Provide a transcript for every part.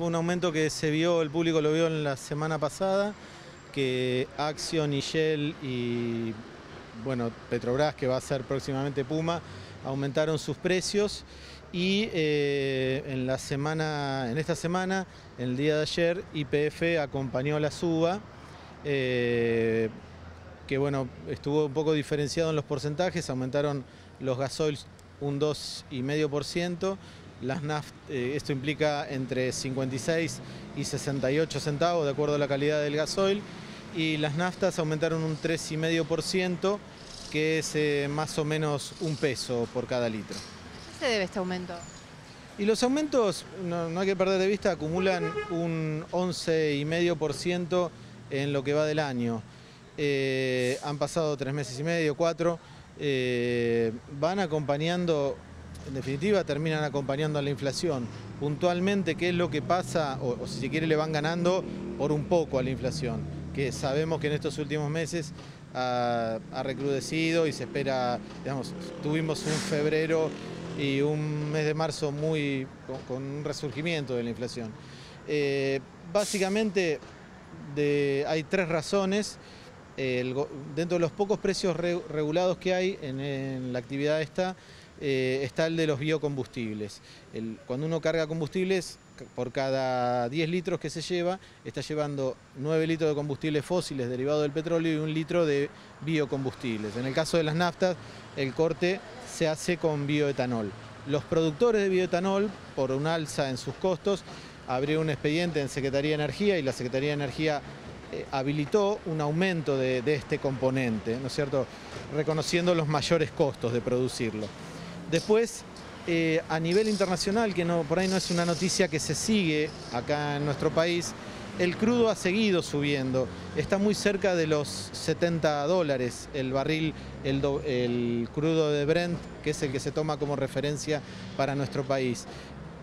fue un aumento que se vio, el público lo vio en la semana pasada, que Action y Shell y bueno, Petrobras, que va a ser próximamente Puma, aumentaron sus precios. Y eh, en, la semana, en esta semana, el día de ayer, YPF acompañó la suba, eh, que bueno, estuvo un poco diferenciado en los porcentajes, aumentaron los gasoils un 2,5%, las naft, eh, esto implica entre 56 y 68 centavos de acuerdo a la calidad del gasoil, y las naftas aumentaron un 3,5%, que es eh, más o menos un peso por cada litro. ¿A qué se debe este aumento? Y los aumentos, no, hay que perder de vista, acumulan un 11,5% en lo que va del año. Eh, han pasado tres meses y medio, cuatro, eh, van acompañando, en definitiva terminan acompañando a la inflación. Puntualmente, ¿qué es lo que pasa? o si se quiere le van ganando por un poco a la inflación, que sabemos que en estos últimos meses ha, recrudecido y se espera, tuvimos un febrero y un mes de marzo muy con, un resurgimiento de la inflación. Eh, básicamente hay tres razones. dentro de los pocos precios regulados que hay en, la actividad esta, eh, está el de los biocombustibles. cuando uno carga combustibles, por cada 10 litros que se lleva, está llevando 9 litros de combustibles fósiles derivados del petróleo y un litro de biocombustibles. En el caso de las naftas, el corte se hace con bioetanol. Los productores de bioetanol, por un alza en sus costos, abrió un expediente en Secretaría de Energía y la Secretaría de Energía eh, habilitó un aumento de, de, este componente, ¿no es cierto?, reconociendo los mayores costos de producirlo. Después, eh, a nivel internacional, que por ahí no es una noticia que se sigue acá en nuestro país, el crudo ha seguido subiendo, está muy cerca de los 70 dólares el barril, el crudo de Brent, que es el que se toma como referencia para nuestro país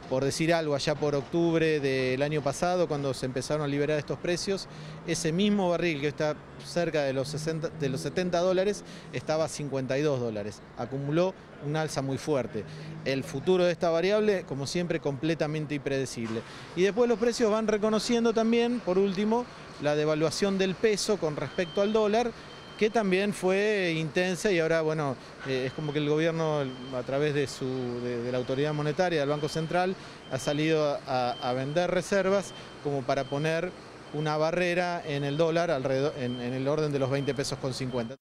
por decir algo, allá por octubre del año pasado, cuando se empezaron a liberar estos precios, ese mismo barril que está cerca de los, 60, de los 70 dólares estaba a 52 dólares. Acumuló un alza muy fuerte. El futuro de esta variable, como siempre, completamente impredecible. Y después los precios van reconociendo también, por último, la devaluación del peso con respecto al dólar, que también fue intensa y ahora, bueno, eh, es como que el gobierno, a través de, su, de, la autoridad monetaria, del Banco Central, ha salido a, vender reservas como para poner una barrera en el dólar alrededor, en, en el orden de los 20 pesos con 50.